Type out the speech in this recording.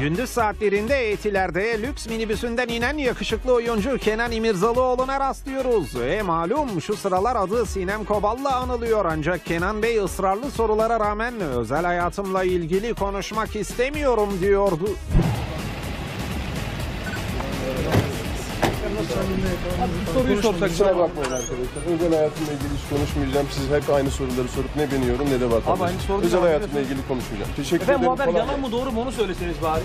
Gündüz saatlerinde Etiler'de lüks minibüsünden inen yakışıklı oyuncu Kenan İmirzalıoğlu'na rastlıyoruz. E malum şu sıralar adı Sinem Kobal'la anılıyor ancak Kenan Bey ısrarlı sorulara rağmen özel hayatımla ilgili konuşmak istemiyorum diyordu. Soruyu sorsak Kusura bakmayın arkadaşlar. Özel hayatımla ilgili hiç konuşmayacağım. Siz hep aynı soruları sorup ne beni yorum ne de vatandaş. Abi aynı soruyu Özel hayatımla ilgili konuşmayacağım. Teşekkür Efendim bu ederim. haber Kolay yalan mı doğru mu onu söyleseniz bari.